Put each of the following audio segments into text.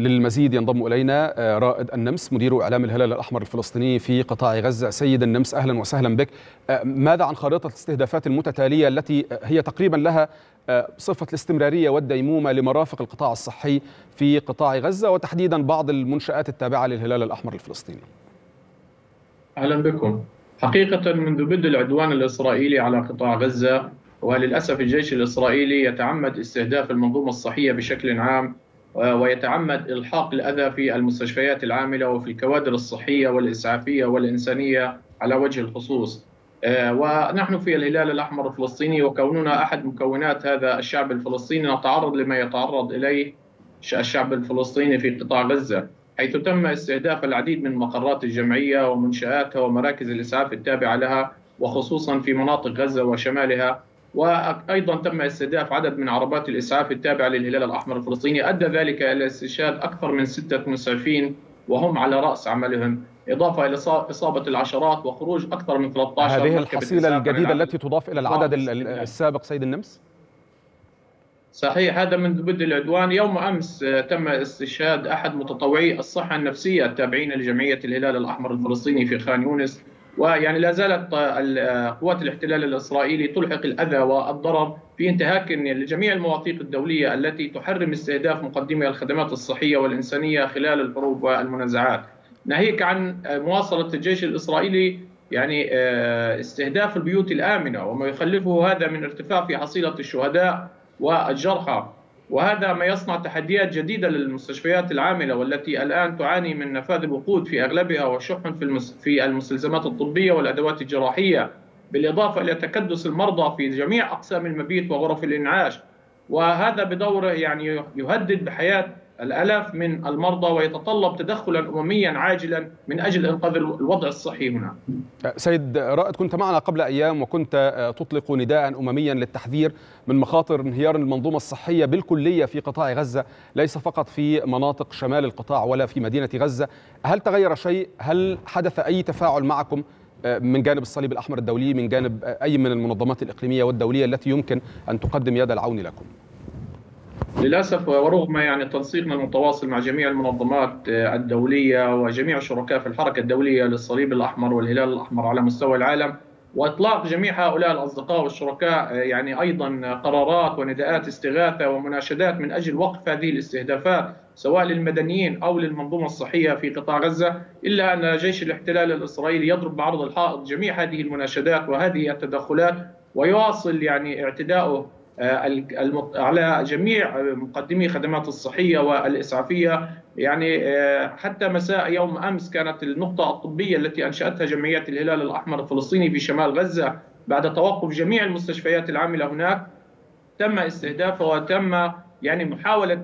للمزيد ينضم إلينا رائد النمس مدير إعلام الهلال الأحمر الفلسطيني في قطاع غزة. سيد النمس أهلا وسهلا بك. ماذا عن خارطه الاستهدافات المتتالية التي هي تقريبا لها صفة الاستمرارية والديمومة لمرافق القطاع الصحي في قطاع غزة وتحديدا بعض المنشآت التابعة للهلال الأحمر الفلسطيني؟ أهلا بكم. حقيقة منذ بدء العدوان الإسرائيلي على قطاع غزة وللأسف الجيش الإسرائيلي يتعمد استهداف المنظومة الصحية بشكل عام ويتعمد إلحاق الأذى في المستشفيات العاملة وفي الكوادر الصحية والإسعافية والإنسانية على وجه الخصوص. ونحن في الهلال الأحمر الفلسطيني وكوننا أحد مكونات هذا الشعب الفلسطيني نتعرض لما يتعرض إليه الشعب الفلسطيني في قطاع غزة، حيث تم استهداف العديد من مقرات الجمعية ومنشآتها ومراكز الإسعاف التابعة لها وخصوصا في مناطق غزة وشمالها وأيضا تم استهداف عدد من عربات الإسعاف التابعة للهلال الأحمر الفلسطيني. أدى ذلك إلى استشهاد أكثر من ستة مسعفين وهم على رأس عملهم. إضافة إلى إصابة العشرات وخروج أكثر من 13 هذه الحصيلة الجديدة التي تضاف إلى العدد السابق سيد النمس؟ صحيح هذا منذ بدء العدوان. يوم أمس تم استشهاد أحد متطوعي الصحة النفسية التابعين لجمعية الهلال الأحمر الفلسطيني في خان يونس ويعني لا زالت قوات الاحتلال الإسرائيلي تلحق الأذى والضرر في انتهاك لجميع المواثيق الدولية التي تحرم استهداف مقدمي الخدمات الصحية والإنسانية خلال الحروب والمنازعات. ناهيك عن مواصلة الجيش الإسرائيلي يعني استهداف البيوت الآمنة وما يخلفه هذا من ارتفاع في حصيلة الشهداء والجرحى وهذا ما يصنع تحديات جديدة للمستشفيات العاملة والتي الآن تعاني من نفاذ الوقود في أغلبها وشح في في المستلزمات الطبية والأدوات الجراحية بالإضافة إلى تكدس المرضى في جميع أقسام المبيت وغرف الإنعاش. وهذا بدوره يعني يهدد بحياة الالاف من المرضى ويتطلب تدخلا امميا عاجلا من أجل إنقاذ الوضع الصحي هنا. سيد رائد كنت معنا قبل أيام وكنت تطلق نداء امميا للتحذير من مخاطر انهيار المنظومة الصحية بالكلية في قطاع غزة، ليس فقط في مناطق شمال القطاع ولا في مدينة غزة، هل تغير شيء؟ هل حدث أي تفاعل معكم من جانب الصليب الأحمر الدولي، من جانب أي من المنظمات الإقليمية والدولية التي يمكن أن تقدم يد العون لكم؟ للأسف ورغم يعني تنسيقنا المتواصل مع جميع المنظمات الدولية وجميع الشركاء في الحركة الدولية للصليب الأحمر والهلال الأحمر على مستوى العالم وإطلاق جميع هؤلاء الأصدقاء والشركاء يعني أيضا قرارات ونداءات استغاثة ومناشدات من أجل وقف هذه الاستهدافات سواء للمدنيين أو للمنظومة الصحية في قطاع غزة إلا أن جيش الاحتلال الإسرائيلي يضرب بعرض الحائط جميع هذه المناشدات وهذه التدخلات ويواصل يعني اعتداؤه على جميع مقدمي خدمات الصحية والإسعافية. يعني حتى مساء يوم أمس كانت النقطة الطبية التي أنشأتها جمعية الهلال الأحمر الفلسطيني في شمال غزة بعد توقف جميع المستشفيات العاملة هناك. تم استهدافها وتم يعني محاولة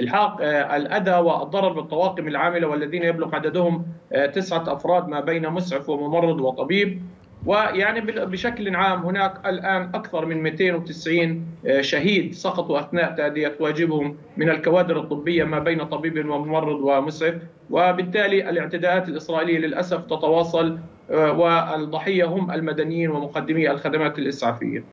إلحاق الأذى والضرر بالطواقم العاملة والذين يبلغ عددهم تسعة أفراد ما بين مسعف وممرض وطبيب. ويعني بشكل عام هناك الآن أكثر من 290 شهيد سقطوا أثناء تأدية واجبهم من الكوادر الطبية ما بين طبيب وممرض ومسعف وبالتالي الاعتداءات الإسرائيلية للأسف تتواصل والضحية هم المدنيين ومقدمي الخدمات الإسعافية.